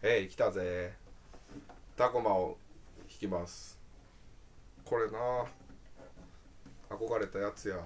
えい来たぜタコマを引きます。これな。憧れたやつや。